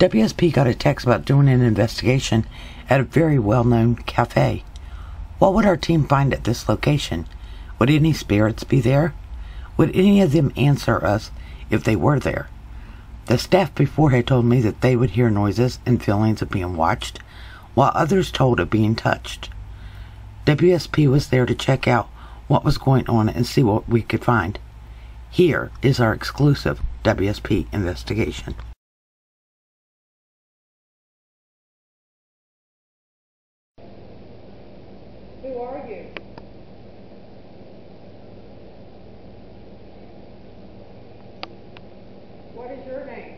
WSP got a text about doing an investigation at a very well known cafe. What would our team find at this location? Would any spirits be there? Would any of them answer us if they were there? The staff before had told me that they would hear noises and feelings of being watched, while others told of being touched. WSP was there to check out what was going on and see what we could find. Here is our exclusive WSP investigation. Who are you? What is your name?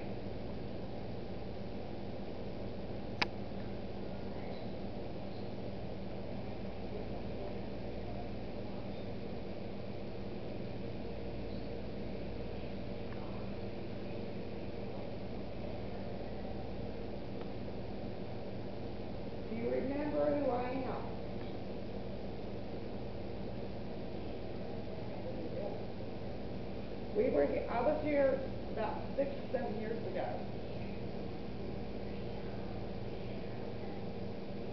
Do you remember who I am? We were, he- I was here about six or seven years ago.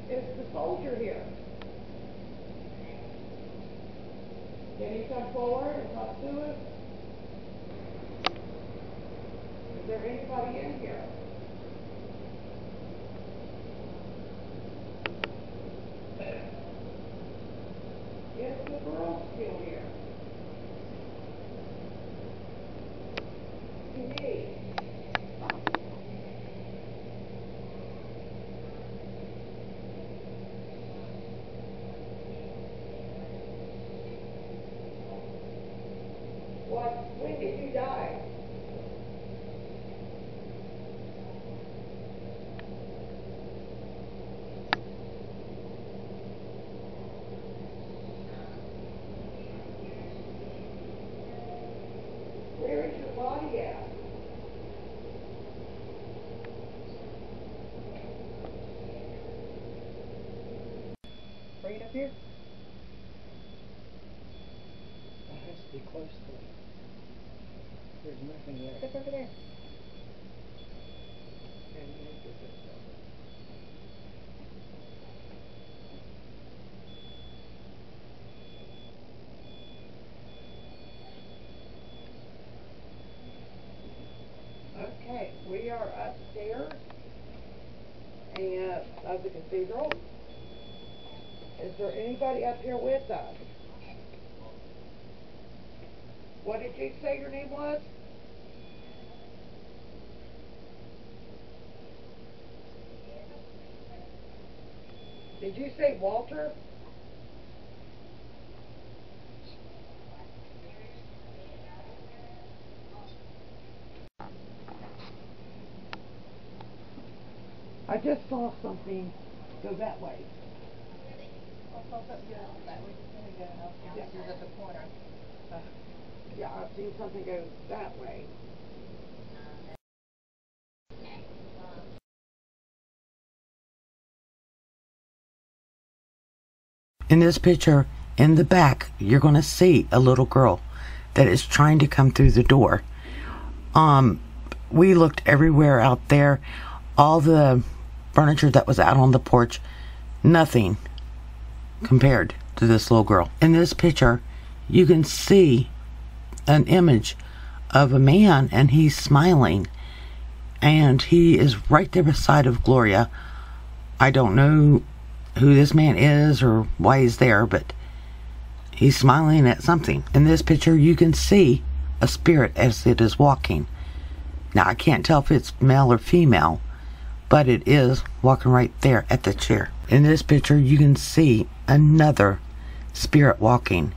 Is the here? Can he come forward and talk to us? Is there anybody in here? Is the girl still here? Denise? What, when did you die? Where is your body at? Bring it up here. It has to be close to it. There's nothing there. Step over there. Okay, we are upstairs and of the cathedral. Is there anybody up here with us? What did you say your name was? Did you say Walter? I just saw something go that way. Yeah, I've seen something go that way. In this picture, in the back, you're going to see a little girl that is trying to come through the door. Um, we looked everywhere out there, all the furniture that was out on the porch, nothing compared to this little girl. In this picture, you can see an image of a man and he's smiling and he is right there beside of Gloria. I don't know who this man is or why he's there, but he's smiling at something. In this picture, you can see a spirit as it is walking. Now, I can't tell if it's male or female, but it is walking right there at the chair. In this picture, you can see another spirit walking.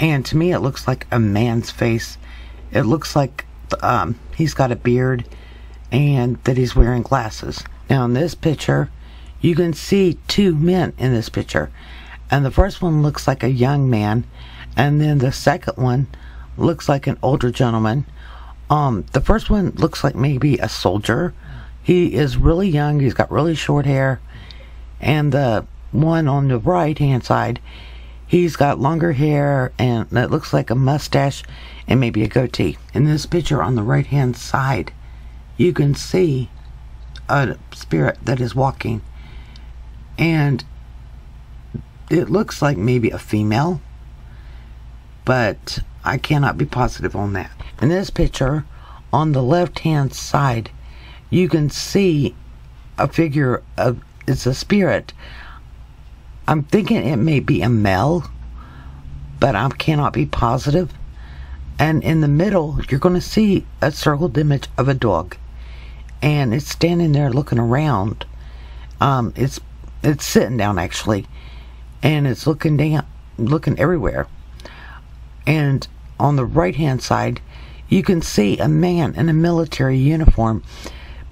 And to me, it looks like a man's face. It looks like um, he's got a beard and that he's wearing glasses. Now, in this picture, you can see two men in this picture. And the first one looks like a young man, and then the second one looks like an older gentleman. Um, the first one looks like maybe a soldier. He is really young, he's got really short hair. And the one on the right hand side, he's got longer hair and it looks like a mustache and maybe a goatee. In this picture on the right hand side, you can see a spirit that is walking. And it looks like maybe a female, but I cannot be positive on that. In this picture, on the left hand side, you can see a figure of it's a spirit. I'm thinking it may be a male, but I cannot be positive. And in the middle, you're going to see a circled image of a dog, and it's standing there looking around. Um, it's it's sitting down actually, and it's looking down, looking everywhere. And on the right hand side, you can see a man in a military uniform,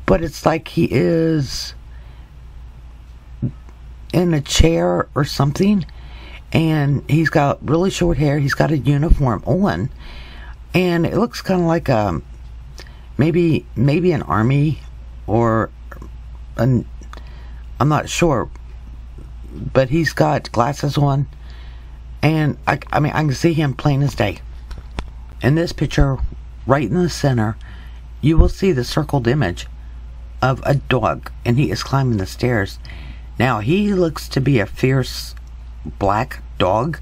but it's like he is in a chair or something, and he's got really short hair. He's got a uniform on, and it looks kind of like a um, maybe maybe an army or an I'm not sure, but he's got glasses on, and I I mean I can see him plain as day. In this picture, right in the center, you will see the circled image of a dog, and he is climbing the stairs. Now he looks to be a fierce black dog,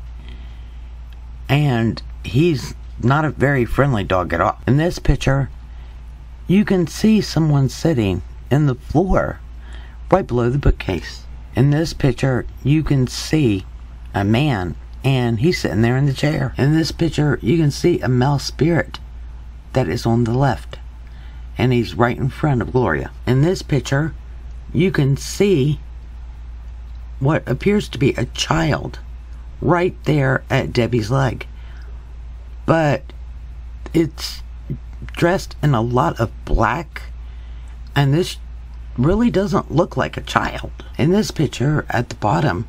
and he's not a very friendly dog at all. In this picture, you can see someone sitting in the floor right below the bookcase. In this picture, you can see a man and he's sitting there in the chair. In this picture, you can see a male spirit that is on the left and he's right in front of Gloria. In this picture, you can see what appears to be a child right there at Debbie's leg but it's dressed in a lot of black, and this really doesn't look like a child. In this picture at the bottom,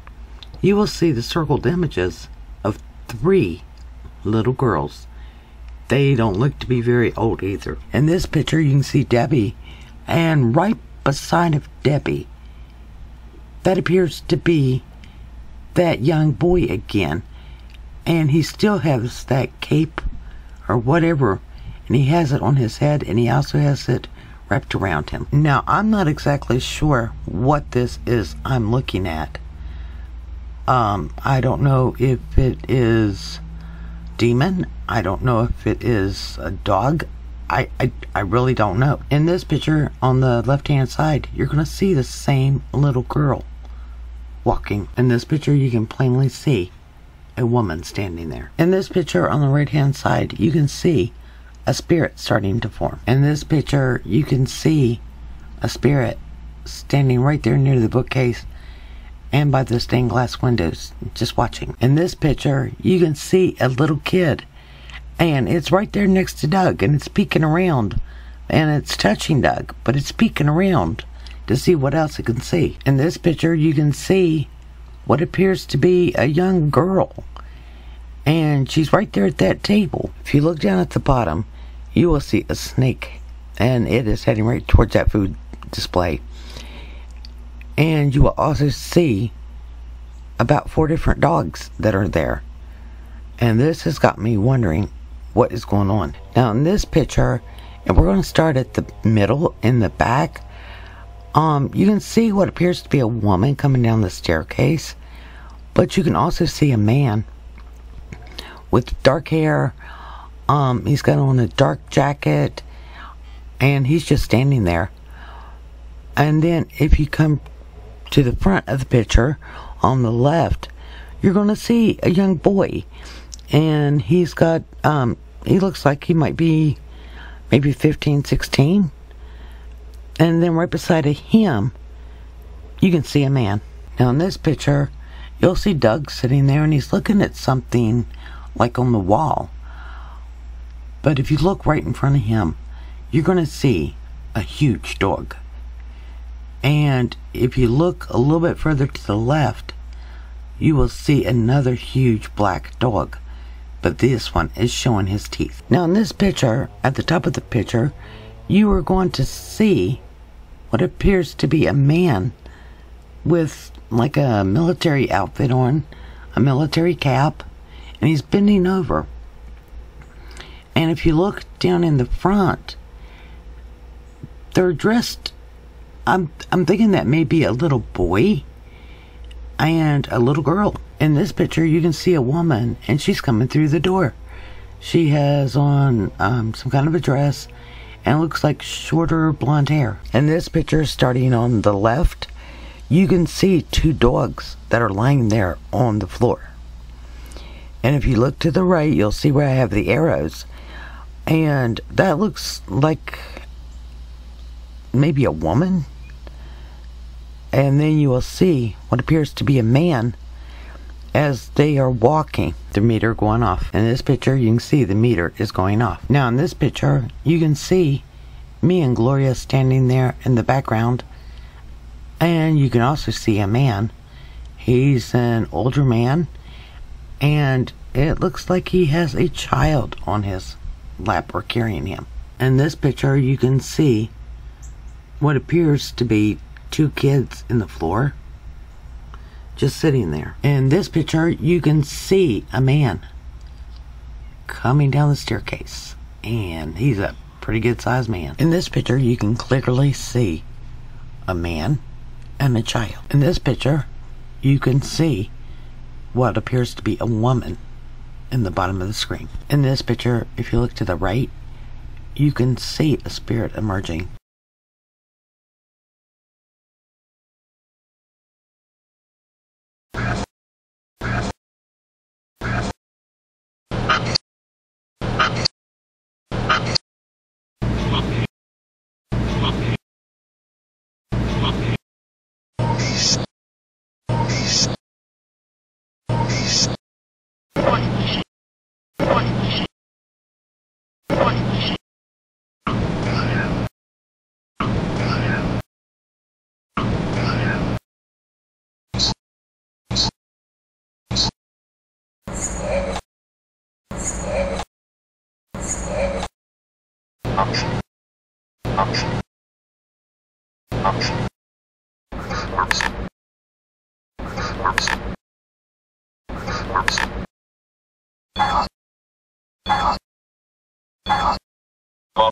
you will see the circled images of three little girls. They don't look to be very old either. In this picture, you can see Debbie, and right beside of Debbie, that appears to be that young boy again and he still has that cape or whatever and he has it on his head and he also has it wrapped around him. Now, I'm not exactly sure what this is I'm looking at. Um, I don't know if it is demon. I don't know if it is a dog. I, I, I really don't know. In this picture on the left hand side, you're going to see the same little girl walking. In this picture, you can plainly see a woman standing there. In this picture on the right hand side, you can see a spirit starting to form. In this picture, you can see a spirit standing right there near the bookcase and by the stained glass windows, just watching. In this picture, you can see a little kid and it's right there next to Doug and it's peeking around and it's touching Doug, but it's peeking around to see what else it can see. In this picture, you can see what appears to be a young girl. And she's right there at that table. If you look down at the bottom, you will see a snake. And it is heading right towards that food display. And you will also see about four different dogs that are there. And this has got me wondering what is going on. Now, in this picture, and we're going to start at the middle in the back um, you can see what appears to be a woman coming down the staircase, but you can also see a man with dark hair. Um, he's got on a dark jacket, and he's just standing there. And then, if you come to the front of the picture on the left, you're going to see a young boy, and he's got um, he looks like he might be maybe 15, 16 and then right beside of him, you can see a man. Now in this picture, you'll see Doug sitting there and he's looking at something like on the wall. But if you look right in front of him, you're going to see a huge dog. And if you look a little bit further to the left, you will see another huge black dog. But this one is showing his teeth. Now in this picture, at the top of the picture, you are going to see what appears to be a man with like a military outfit on, a military cap, and he's bending over. And if you look down in the front, they're dressed I'm I'm thinking that may be a little boy and a little girl. In this picture, you can see a woman, and she's coming through the door. She has on um, some kind of a dress and looks like shorter blonde hair. In this picture, starting on the left, you can see two dogs that are lying there on the floor. And if you look to the right, you'll see where I have the arrows. And that looks like maybe a woman. And then you will see what appears to be a man as they are walking, the meter going off. In this picture, you can see the meter is going off. Now, in this picture, you can see me and Gloria standing there in the background. And you can also see a man. He's an older man. And it looks like he has a child on his lap or carrying him. In this picture, you can see what appears to be two kids in the floor just sitting there. In this picture, you can see a man coming down the staircase, and he's a pretty good sized man. In this picture, you can clearly see a man and a child. In this picture, you can see what appears to be a woman in the bottom of the screen. In this picture, if you look to the right, you can see a spirit emerging option, option, option, works, works, works, off,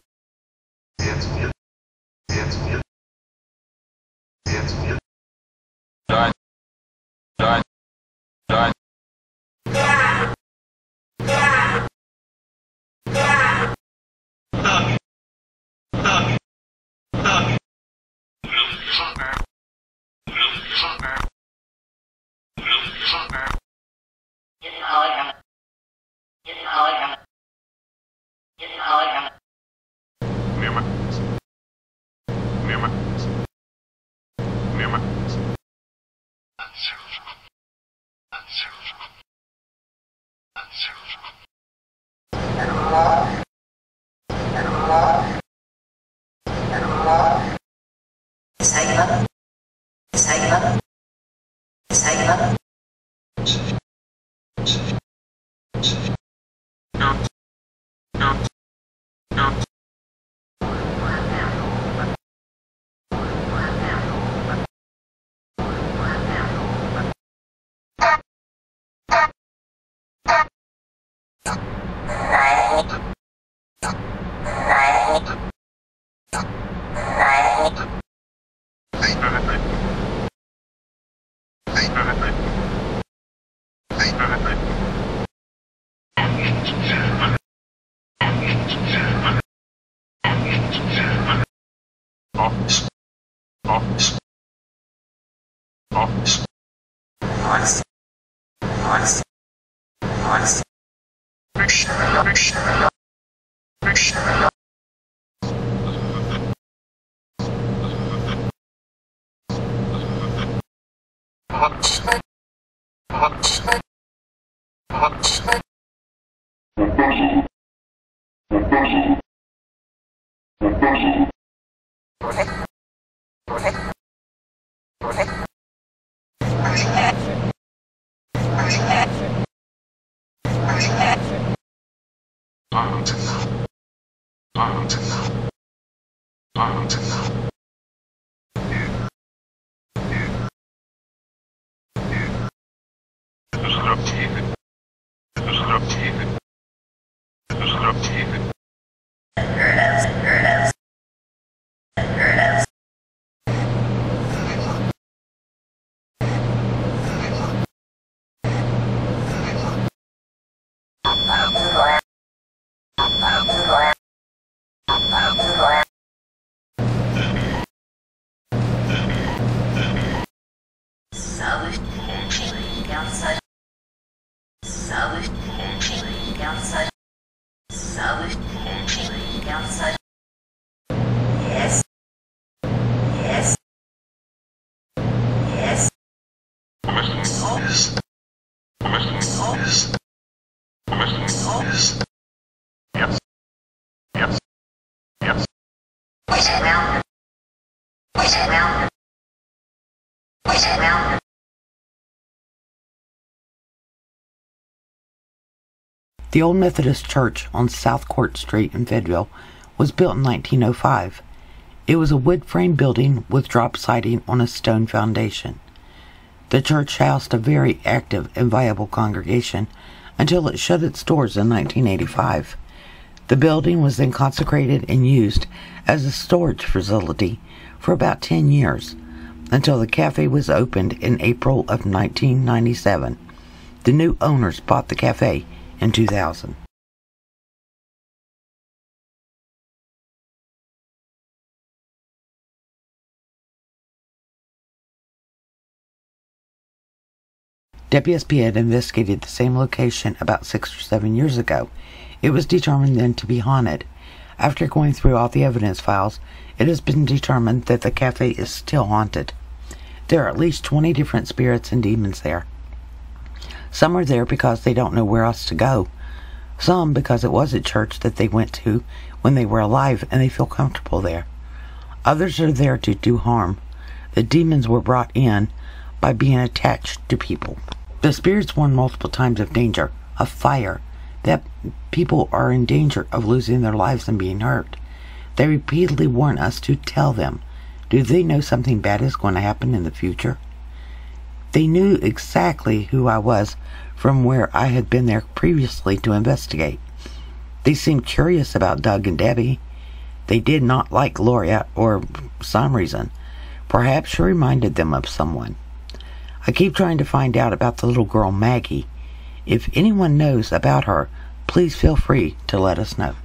Office. Office. Office. Office. Office. Office. Thank you. Arlington. Arlington. The old Methodist church on South Court Street in Fayetteville was built in 1905. It was a wood frame building with drop siding on a stone foundation. The church housed a very active and viable congregation until it shut its doors in 1985. The building was then consecrated and used as a storage facility for about 10 years until the cafe was opened in April of 1997. The new owners bought the cafe in 2000. WSP had investigated the same location about six or seven years ago. It was determined then to be haunted. After going through all the evidence files, it has been determined that the cafe is still haunted. There are at least 20 different spirits and demons there. Some are there because they don't know where else to go. Some because it was a church that they went to when they were alive and they feel comfortable there. Others are there to do harm. The demons were brought in by being attached to people. The spirits warn multiple times of danger, of fire, that people are in danger of losing their lives and being hurt. They repeatedly warn us to tell them. Do they know something bad is going to happen in the future? They knew exactly who I was from where I had been there previously to investigate. They seemed curious about Doug and Debbie. They did not like Gloria, or some reason. Perhaps she reminded them of someone. I keep trying to find out about the little girl Maggie. If anyone knows about her, please feel free to let us know.